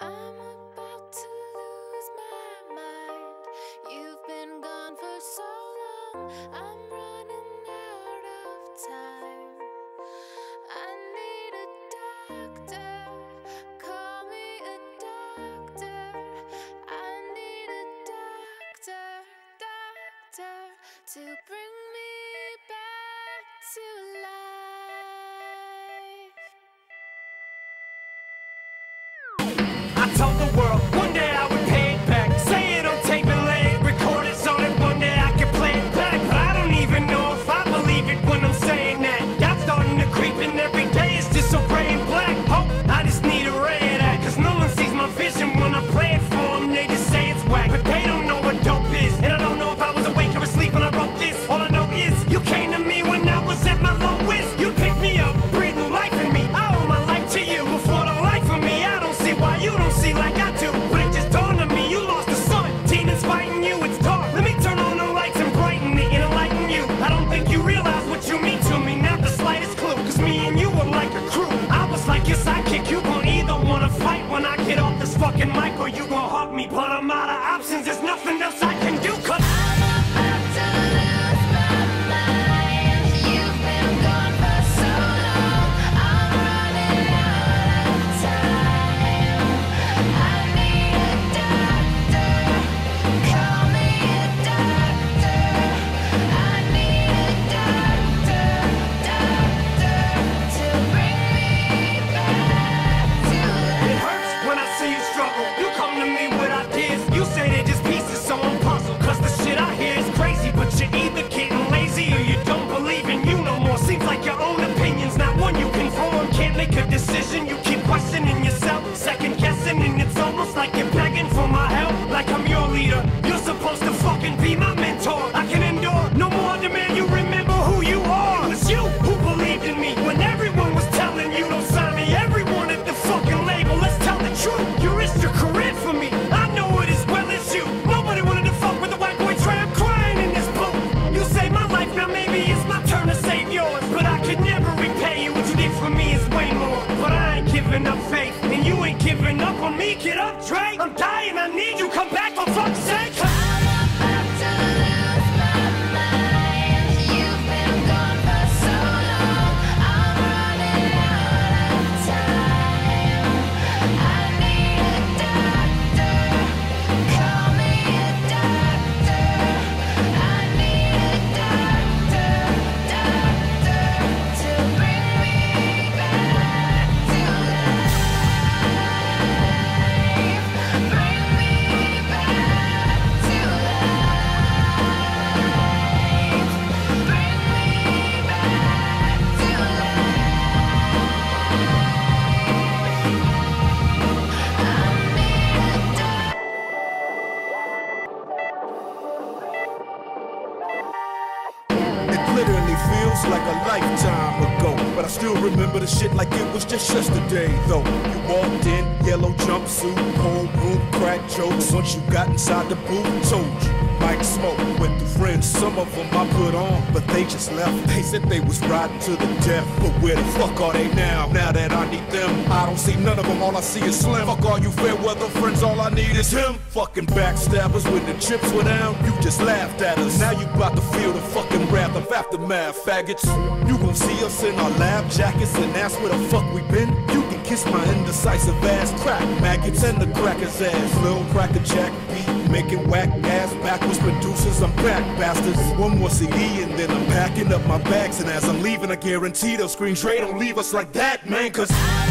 I'm about to lose my mind. You've been gone for so long. I'm running out of time. I need a doctor. Call me a doctor. I need a doctor, doctor to bring. giving up on me. Get up, Dre. I'm dying. I need you. Come back seems like a lifetime ago. But I still remember the shit like it was just yesterday, though. You walked in, yellow jumpsuit, cold room, crack jokes. Once you got inside the booth, told you like smoke with the friends. Some of them I put on, but they just left. They said they was riding to the death. But where the fuck are they now? Now that I need them, I don't see none of them. All I see is slim. Fuck all you fair weather friends. All I need is him. Fucking backstabbers when the chips were down. You just laughed at us. Now you about to feel the fucking wrath of aftermath, faggots. You gon' see us in our lab jackets and ask where the fuck we been. You can kiss my indecisive ass, crack maggots and the crackers ass. Little cracker jack beat making whack backwards producers, I'm back, bastards. One more CD and then I'm packing up my bags. And as I'm leaving, I guarantee they'll screen Dre. don't leave us like that, man, cause.